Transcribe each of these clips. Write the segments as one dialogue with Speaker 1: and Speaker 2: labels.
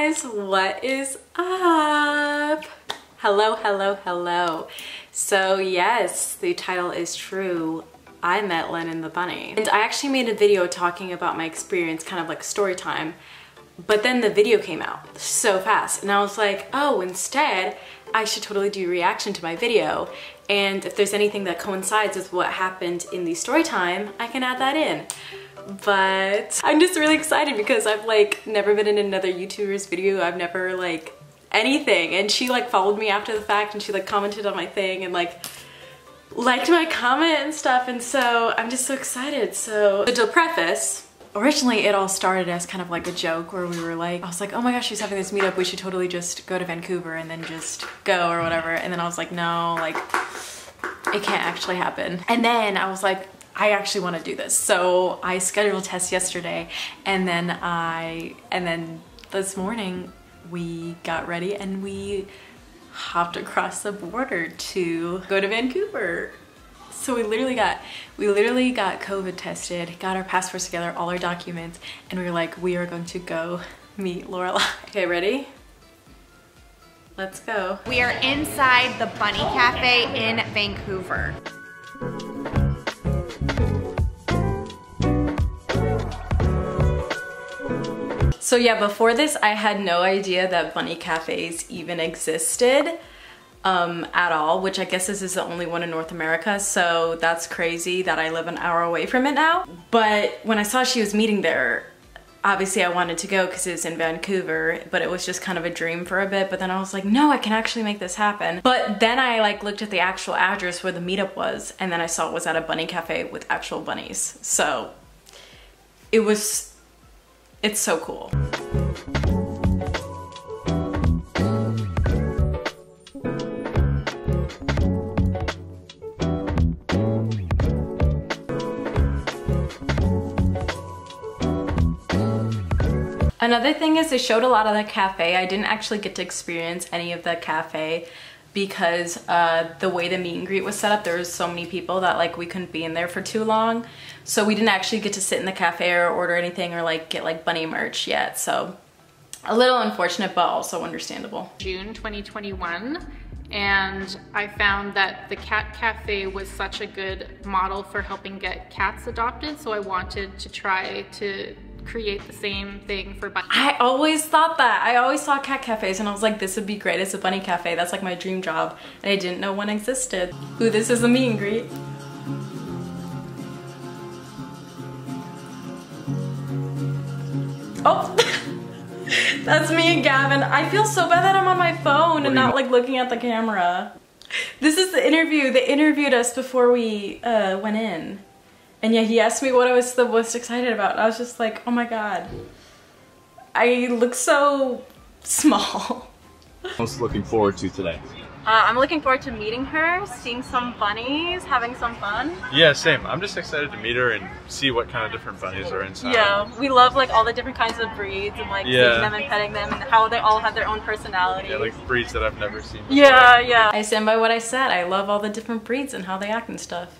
Speaker 1: guys, what is up? Hello, hello, hello. So yes, the title is true. I met Lennon the bunny. And I actually made a video talking about my experience, kind of like story time, but then the video came out so fast and I was like, oh, instead, I should totally do reaction to my video. And if there's anything that coincides with what happened in the story time, I can add that in but I'm just really excited because I've like never been in another YouTuber's video. I've never like anything. And she like followed me after the fact and she like commented on my thing and like liked my comment and stuff. And so I'm just so excited. So to preface, originally it all started as kind of like a joke where we were like, I was like, oh my gosh, she's having this meetup. We should totally just go to Vancouver and then just go or whatever. And then I was like, no, like it can't actually happen. And then I was like, I actually want to do this. So I scheduled a test yesterday and then I, and then this morning we got ready and we hopped across the border to go to Vancouver. So we literally got, we literally got COVID tested, got our passports together, all our documents, and we were like, we are going to go meet Lorelei. Okay, ready? Let's go.
Speaker 2: We are inside the Bunny Cafe in Vancouver.
Speaker 1: So yeah, before this, I had no idea that bunny cafes even existed um, at all, which I guess this is the only one in North America. So that's crazy that I live an hour away from it now. But when I saw she was meeting there, obviously I wanted to go because it's in Vancouver, but it was just kind of a dream for a bit. But then I was like, no, I can actually make this happen. But then I like looked at the actual address where the meetup was, and then I saw it was at a bunny cafe with actual bunnies. So it was it's so cool. Another thing is they showed a lot of the cafe. I didn't actually get to experience any of the cafe because uh, the way the meet and greet was set up, there was so many people that like we couldn't be in there for too long. So we didn't actually get to sit in the cafe or order anything or like get like bunny merch yet. So a little unfortunate, but also understandable.
Speaker 3: June 2021 and I found that the cat cafe was such a good model for helping get cats adopted so I wanted to try to create the same thing for bunny.
Speaker 1: I always thought that. I always saw cat cafes and I was like, this would be great. It's a bunny cafe. That's like my dream job. And I didn't know one existed. Ooh, this is a meet and greet. Oh, that's me and Gavin. I feel so bad that I'm on my phone and not like looking at the camera. This is the interview. They interviewed us before we uh, went in. And yeah, he asked me what I was the most excited about. I was just like, oh my god. I look so small.
Speaker 4: Most looking forward to today.
Speaker 1: Uh, I'm looking forward to meeting her, seeing some bunnies, having some fun.
Speaker 4: Yeah, same. I'm just excited to meet her and see what kind of different bunnies are inside.
Speaker 1: Yeah, we love like all the different kinds of breeds and like yeah. seeing them and petting them and how they all have their own personality.
Speaker 4: Yeah, like breeds that I've never seen.
Speaker 1: Before. Yeah, yeah. I stand by what I said. I love all the different breeds and how they act and stuff.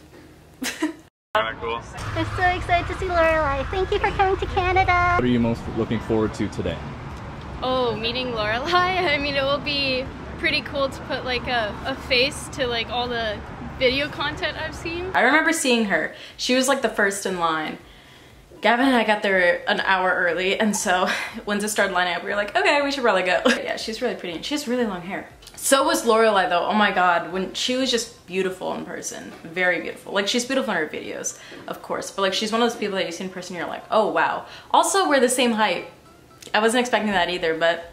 Speaker 4: Kinda cool.
Speaker 5: I'm so excited to see Lorelei. Thank you for coming to Canada.
Speaker 4: What are you most looking forward to today?
Speaker 6: Oh, meeting Lorelei? I mean, it will be pretty cool to put like a, a face to like all the video content I've seen.
Speaker 1: I remember seeing her. She was like the first in line. Gavin and I got there an hour early and so once it started lining up we were like okay we should probably go. yeah she's really pretty and she has really long hair. So was Lorelei though, oh my god, when she was just beautiful in person, very beautiful. Like she's beautiful in her videos, of course, but like she's one of those people that you see in person you're like, oh wow. Also, we're the same height. I wasn't expecting that either, but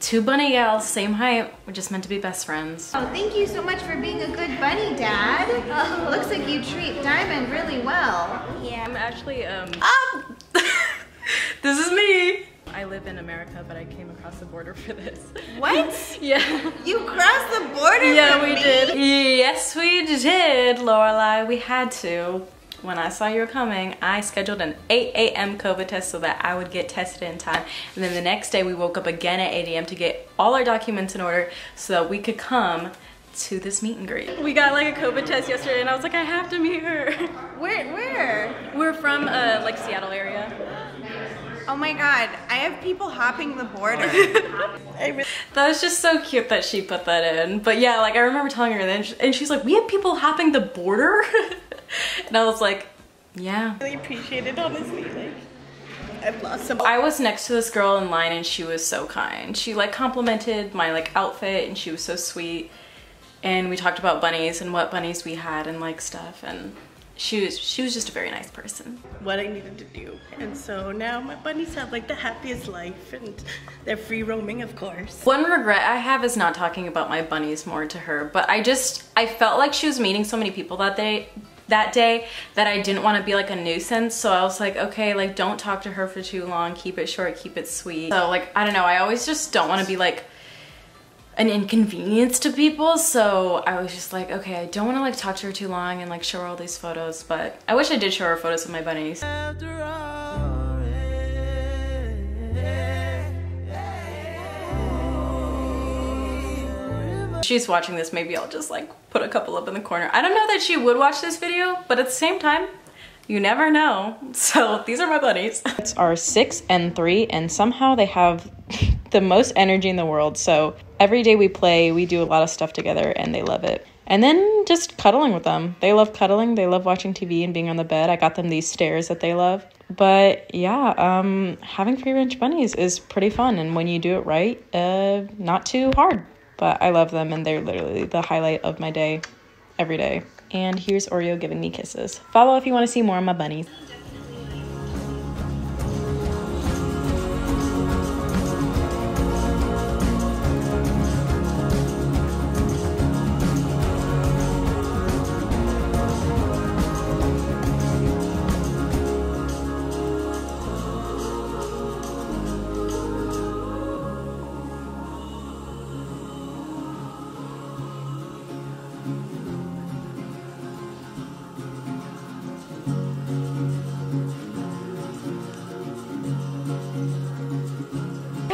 Speaker 1: two bunny gals, same height, we're just meant to be best friends.
Speaker 2: Oh, thank you so much for being a good bunny, Dad. Oh, looks like you treat Diamond really well.
Speaker 1: Yeah. I'm actually, um, ah! this is me. I live in America, but I came across the border for this.
Speaker 2: What?
Speaker 1: yeah.
Speaker 2: You crossed the border
Speaker 1: Yeah, we
Speaker 2: me?
Speaker 1: did. Yes, we did, Lorelei. We had to. When I saw you were coming, I scheduled an 8 a.m. COVID test so that I would get tested in time. And then the next day we woke up again at 8 a.m. to get all our documents in order so that we could come to this meet and greet. We got like a COVID test yesterday and I was like, I have to meet her.
Speaker 2: Where? Where?
Speaker 1: We're from uh, like Seattle area.
Speaker 2: Oh my god, I have people hopping the border.
Speaker 1: That was just so cute that she put that in. But yeah, like I remember telling her that, and she's like, "We have people hopping the border," and I was like, "Yeah."
Speaker 7: I really appreciate it, honestly. Like, I've lost some.
Speaker 1: I was next to this girl in line, and she was so kind. She like complimented my like outfit, and she was so sweet. And we talked about bunnies and what bunnies we had and like stuff, and she was she was just a very nice person.
Speaker 7: what I needed to do. And so now my bunnies have like the happiest life and they're free roaming, of course.
Speaker 1: One regret I have is not talking about my bunnies more to her, but I just I felt like she was meeting so many people that day that day that I didn't want to be like a nuisance. So I was like, okay, like don't talk to her for too long. Keep it short, keep it sweet. So like I don't know, I always just don't want to be like an inconvenience to people. So I was just like, okay, I don't want to like talk to her too long and like show her all these photos, but I wish I did show her photos of my bunnies. She's watching this, maybe I'll just like put a couple up in the corner. I don't know that she would watch this video, but at the same time, you never know. So these are my bunnies. It's are six and three, and somehow they have the most energy in the world. So every day we play, we do a lot of stuff together, and they love it. And then just cuddling with them. They love cuddling. They love watching TV and being on the bed. I got them these stairs that they love. But yeah, um, having free range bunnies is pretty fun, and when you do it right, uh, not too hard. But I love them, and they're literally the highlight of my day every day. And here's Oreo giving me kisses. Follow if you want to see more of my bunnies.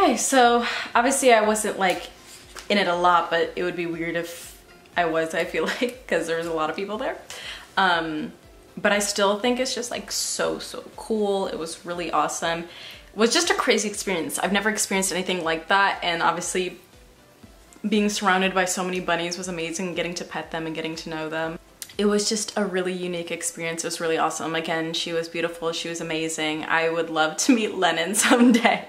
Speaker 1: Okay, so obviously I wasn't like in it a lot, but it would be weird if I was, I feel like, because there was a lot of people there. Um, but I still think it's just like so, so cool. It was really awesome. It was just a crazy experience. I've never experienced anything like that. And obviously being surrounded by so many bunnies was amazing, getting to pet them and getting to know them. It was just a really unique experience. It was really awesome. Again, she was beautiful. She was amazing. I would love to meet Lennon someday.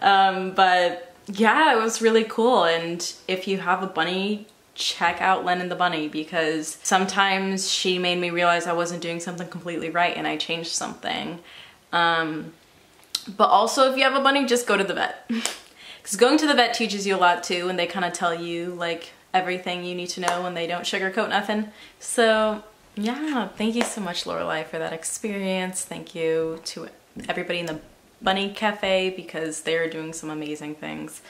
Speaker 1: Um, but yeah, it was really cool. And if you have a bunny, check out Lennon the Bunny because sometimes she made me realize I wasn't doing something completely right and I changed something. Um, but also if you have a bunny, just go to the vet. Because going to the vet teaches you a lot too and they kind of tell you like everything you need to know and they don't sugarcoat nothing. So yeah, thank you so much Lorelei for that experience. Thank you to everybody in the Bunny Cafe because they're doing some amazing things.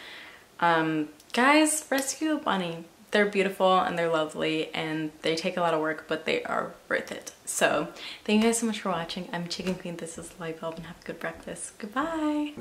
Speaker 1: Um, guys, rescue a bunny. They're beautiful and they're lovely and they take a lot of work, but they are worth it. So thank you guys so much for watching. I'm Chikin Kween. This is Lightbulb and have a good breakfast. Goodbye.